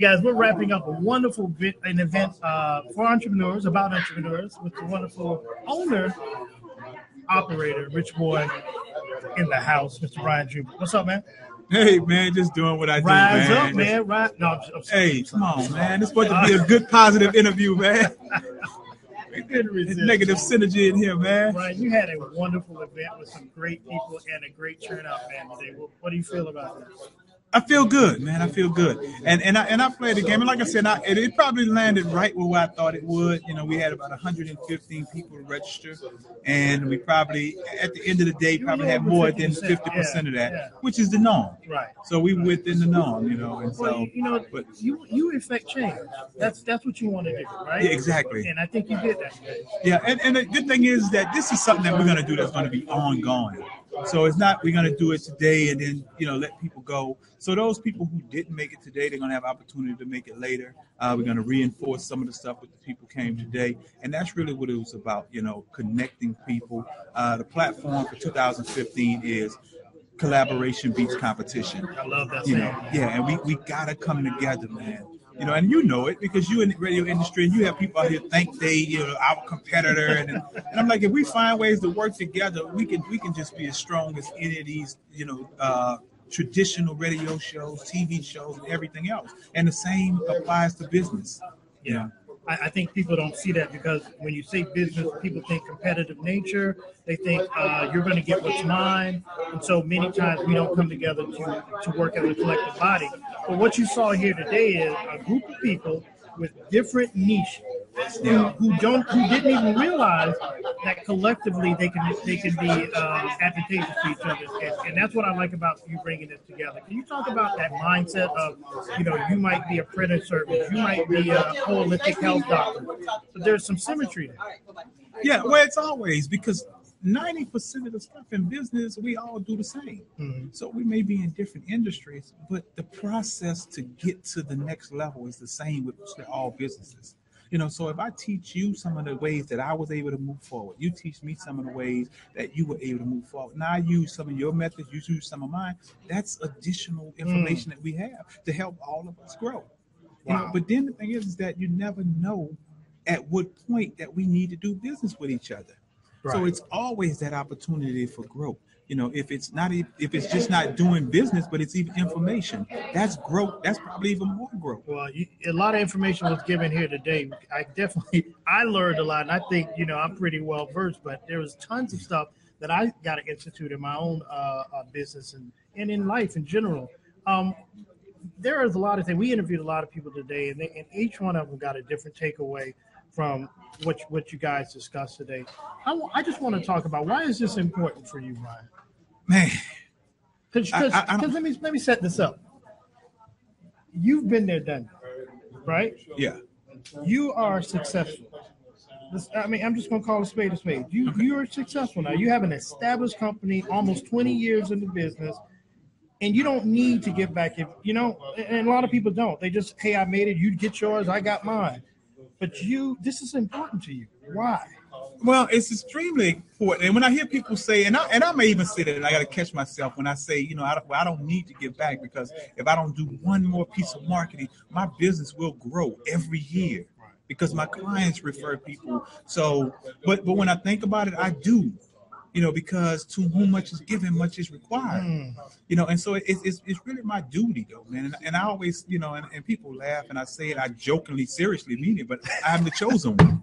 guys, we're wrapping up a wonderful bit, an event uh, for entrepreneurs, about entrepreneurs, with the wonderful owner, operator, RICHBOI in the house, Mr. Brian Drew. What's up, man? Hey man, just doing what I Rise do, man. up, man. Rise. No, I'm, I'm sorry. Hey, come on, man. It's supposed to be a good, positive interview, man. We couldn't resist. negative synergy in here, man. Brian, you had a wonderful event with some great people and a great turnout, man. Today, what, what do you feel about that? I feel good, man. I feel good, and and I and I played the game, and like I said, I, it, it probably landed right where I thought it would. You know, we had about 115 people register, and we probably at the end of the day probably had more than 50 percent of that, which is the norm. Right. So we within the norm, you know, and Well, so you, you know, but you you affect change. That's that's what you want to do, right? Yeah, exactly. And I think you did that. Yeah, and, and the good thing is that this is something that we're going to do that's going to be ongoing. So it's not we're going to do it today and then you know let people go. So those people who didn't make it today, they're going to have opportunity to make it later. Uh, we're going to reinforce some of the stuff with the people came today, and that's really what it was about. You know, connecting people. Uh, the platform for 2015 is collaboration beats competition I love that you know, yeah, and we, we gotta come together, man. You know, and you know it because you in the radio industry and you have people out here think they, you know, our competitor, and, and I'm like, if we find ways to work together, we can we can just be as strong as any of these, you know, uh, traditional radio shows, TV shows, and everything else. And the same applies to business. Yeah. I, think people don't see that because when you say business, people think competitive nature. They think uh, you're going to get what's mine, and so many times we don't come together to to work as a collective body. But what you saw here today is a group of people with different niches who, who don't who didn't even realize that collectively they can they can be uh, advantageous to each other, and, and that's what I like about you bringing this together. Can you talk about that mindset of you know you might be a printer service, you might be a holistic health doctor, but there's some symmetry there. Yeah, well, it's always because 90% of the stuff in business, we all do the same. Mhm. So we may be in different industries, but the process to get to the next level is the same with all businesses. You know, so if I teach you some of the ways that I was able to move forward, you teach me some of the ways that you were able to move forward. Now I use some of your methods, you use some of mine. That's additional information that we have to help all of us grow. You know, Wow. but then the thing is, is that you never know at what point that we need to do business with each other. So it's always that opportunity for growth. You know, if it's not if it's just not doing business, but it's even information, that's growth. That's probably even more growth. Well, you, a lot of information was given here today. I definitely I learned a lot, and I think you know I'm pretty well versed. But there was tons of stuff that I got to institute in my own uh, uh, business and and in life in general. Um, there is a lot of things. We interviewed a lot of people today, and, they, and each one of them got a different takeaway from what what you guys discussed today. I, I just want to talk about why is this important for you, Ryan? Man, Because let me let me set this up. You've been there, done, right? yeah, you are successful. This, I mean, I'm just gonna call a spade a spade. You you are successful now. You have an established company, almost 20 years in the business, and you don't need to give back. If you know, and- and a lot of people don't. They just, hey, I made it. You get yours. I got mine. But you, this is important to you. Why? well, it's extremely important. And when I hear people say, and I and I may even say that, and I got to catch myself when I say, you know, I don't, well, I don't need to give back because if I don't do one more piece of marketing, my business will grow every year because my clients refer people. So, but but when I think about it, I do. You know, because to whom much is given, much is required. Hmm. you know and so it- it's, it's, it's really my duty though man and, and i always you know and, and people laugh and i say it i jokingly seriously mean it but i'm the chosen one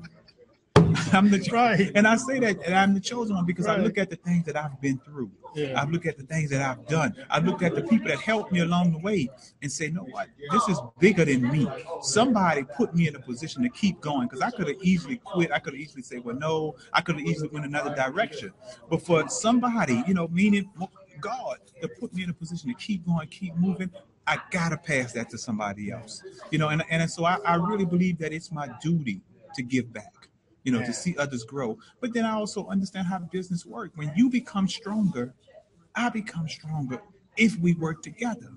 i'm the Right. and i say that and i'm the chosen one because i look at the things that i've been through. Yeah. I look at the things that i've done. I look at the people that helped me along the way and say no what? This is bigger than me. Somebody put me in a position to keep going because i could have easily quit. I could have easily said well no. I could have easily went another direction. But for somebody you know meaning God to put me in a position to keep going, keep moving, I gotta pass that to somebody else. You know, and, and so I, I really believe that it's my duty to give back, you know, Yeah. to see others grow. But then I also understand how the business works. When you become stronger, I become stronger if we work together.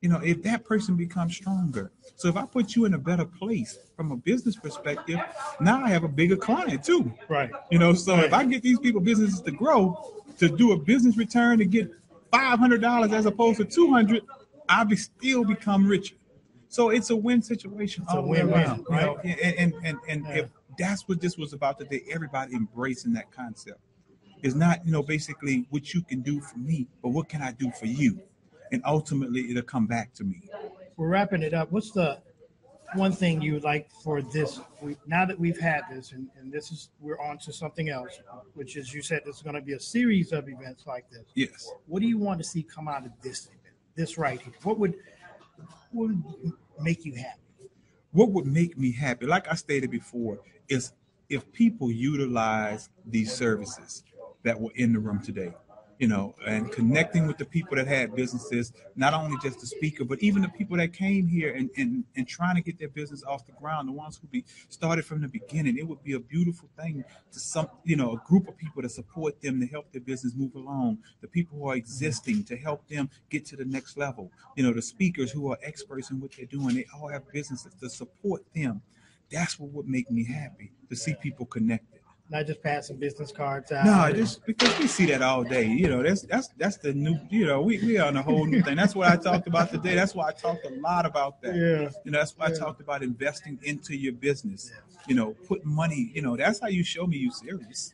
You know, if that person becomes stronger. So if I put you in a better place from a business perspective, now I have a bigger client too. Right. You know, so if I get these people businesses to grow, to do a business return to get five hundred dollars as opposed to two hundred, I be still become richer. So it's a win situation It's a all the way win-win, around, you know? right? And and and, and Yeah. if that's what this was about today, everybody embracing that concept. It's not, you know, basically what you can do for me, but what can I do for you? And ultimately it'll come back to me. We're wrapping it up. What's the one thing you would like for this? We, now that we've had this, and, and this is we're on to something else, which is you said there's going to be a series of events like this. Yes. What do you want to see come out of this event? This right here. What would what would make you happy? what would make me happy, like I stated before, is if people utilize these services that were in the room today, you know, and connecting with the people that had businesses, not only just the speaker, but even the people that came here and, and, and trying to get their business off the ground, the ones who be started from the beginning. It would be a beautiful thing to some, you know, a group of people to support them to help their business move along, the people who are existing to help them get to the next level, you know, the speakers who are experts in what they're doing, they all have businesses to support them. That's what would make me happy to see people connected. Not just passing business cards out. No, just because we see that all day. You know, that's that's that's the new. You know, we we on a whole new thing. That's what I talked about today. That's why I talked a lot about that. yeah. You know, that's why I talked about investing into your business. Yeah. You know, put money. You know, that's how you show me you serious.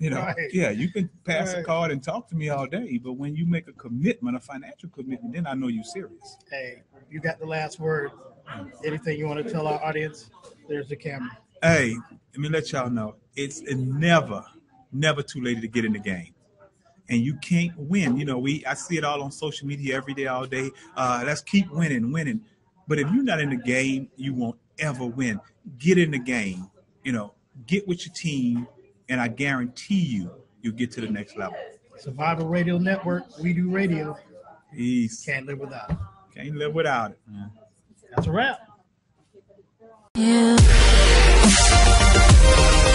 You know, Right. yeah, you can pass a card and talk to me all day, but when you make a commitment, a financial commitment, then I know you're serious. Hey, you got the last word. Mm. Anything you want to tell our audience? There's the camera. Hey, let me let y'all know it's never, never too late to get in the game. And you can't win. You know, we I see it all on social media every day, all day. Uh, let's keep winning, winning. But if you're not in the game, you won't ever win. Get in the game. You know, get with your team, and I guarantee you, you'll get to the next level. Survival Radio Network. We do radio. Peace. Can't live without. it. Can't live without it. Man. That's a wrap. You